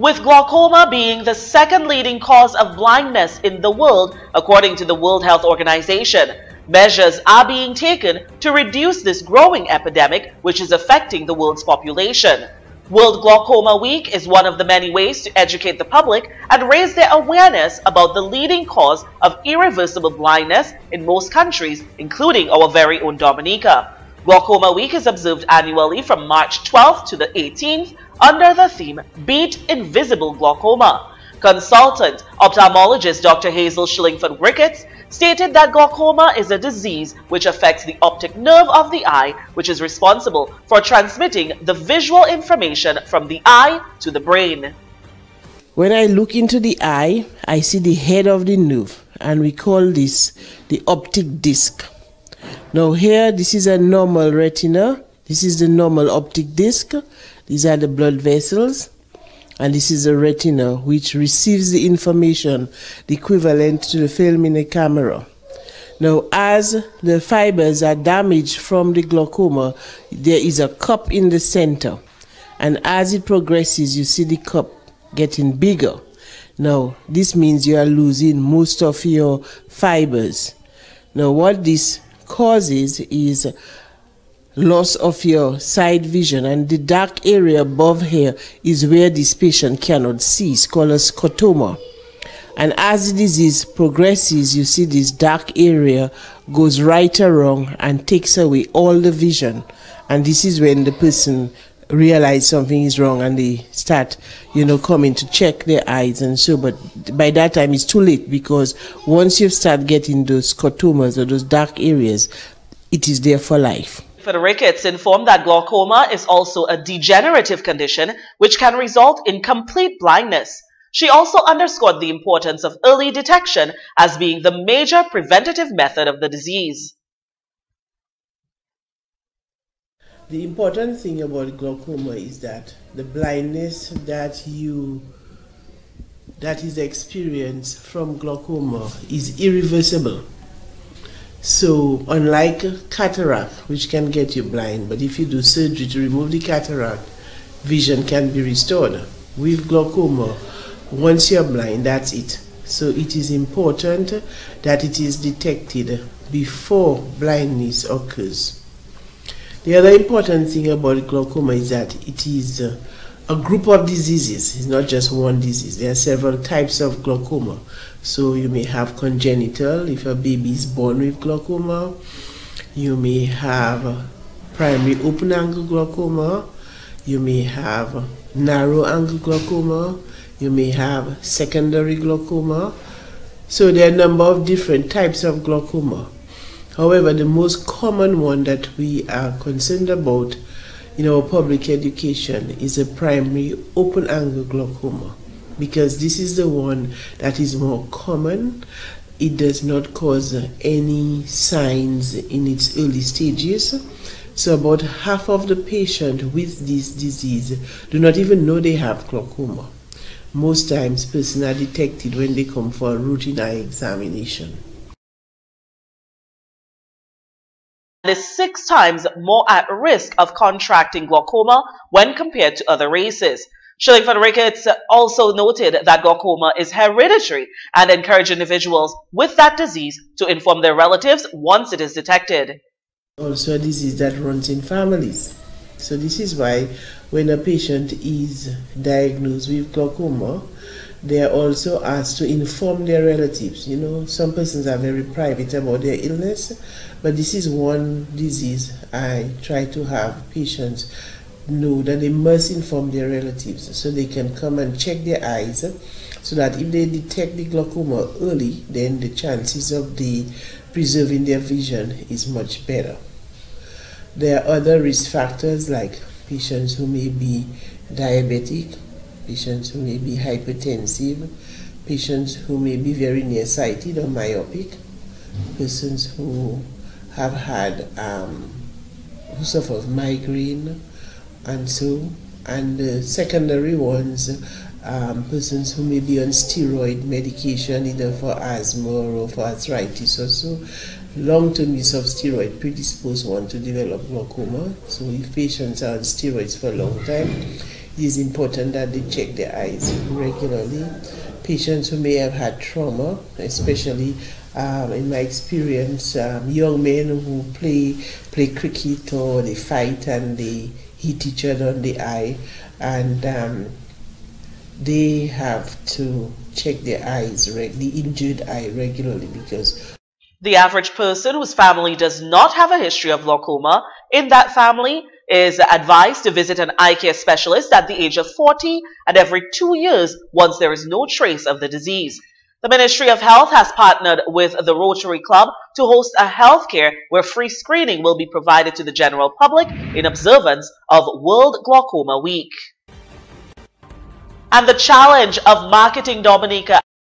With glaucoma being the second leading cause of blindness in the world, according to the World Health Organization, measures are being taken to reduce this growing epidemic which is affecting the world's population. World Glaucoma Week is one of the many ways to educate the public and raise their awareness about the leading cause of irreversible blindness in most countries, including our very own Dominica. Glaucoma Week is observed annually from March 12th to the 18th under the theme Beat Invisible Glaucoma. Consultant ophthalmologist Dr. Hazel Shillingford Ricketts stated that glaucoma is a disease which affects the optic nerve of the eye, which is responsible for transmitting the visual information from the eye to the brain. When I look into the eye, I see the head of the nerve, and we call this the optic disc. Now, here, this is a normal retina. This is the normal optic disc. These are the blood vessels and this is the retina which receives the information the equivalent to the film in a camera. Now, as the fibers are damaged from the glaucoma, there is a cup in the center. And as it progresses, you see the cup getting bigger. Now, this means you are losing most of your fibers. Now, what this causes is loss of your side vision and the dark area above here is where this patient cannot see it's called a scotoma and as the disease progresses you see this dark area goes right around and takes away all the vision. And this is when the person realize something is wrong and they start you know coming to check their eyes and so but by that time it's too late because once you start getting those scotomas or those dark areas it is there for life Ricketts informed that glaucoma is also a degenerative condition which can result in complete blindness. She also underscored the importance of early detection as being the major preventative method of the disease. The important thing about glaucoma is that the blindness that you that is experienced from glaucoma is irreversible. So, unlike cataract, which can get you blind, but if you do surgery to remove the cataract, vision can be restored. With glaucoma, once you're blind, that's it. So, it is important that it is detected before blindness occurs. The other important thing about glaucoma is that it is uh, a group of diseases. It's not just one disease. There are several types of glaucoma. So you may have congenital if a baby is born with glaucoma. You may have primary open angle glaucoma. You may have narrow angle glaucoma. You may have secondary glaucoma. So there are a number of different types of glaucoma. However, the most common one that we are concerned about in our public education is a primary open angle glaucoma because this is the one that is more common. It does not cause any signs in its early stages. So about half of the patients with this disease do not even know they have glaucoma. Most times, persons are detected when they come for a routine eye examination. Is six times more at risk of contracting glaucoma when compared to other races. Shillingford Ricketts also noted that glaucoma is hereditary and encouraged individuals with that disease to inform their relatives once it is detected. Also a disease that runs in families. So this is why when a patient is diagnosed with glaucoma, they are also asked to inform their relatives. You know, some persons are very private about their illness, but this is one disease I try to have patients know that they must inform their relatives so they can come and check their eyes so that if they detect the glaucoma early, then the chances of the preserving their vision is much better. There are other risk factors like patients who may be diabetic, patients who may be hypertensive, patients who may be very nearsighted or myopic, persons who have had um, who suffer migraine, and so, and secondary ones, um, persons who may be on steroid medication either for asthma or for arthritis or so. Long-term use of steroid predispose one to develop glaucoma. So if patients are on steroids for a long time, it is important that they check their eyes regularly. Patients who may have had trauma, especially um, in my experience, um, young men who play play cricket or they fight and they hit each other on the eye, and um, they have to check their eyes, the injured eye regularly because the average person whose family does not have a history of glaucoma in that family is advised to visit an eye care specialist at the age of 40 and every two years once there is no trace of the disease. The Ministry of Health has partnered with the Rotary Club to host a health care where free screening will be provided to the general public in observance of World Glaucoma Week. And the challenge of marketing Dominica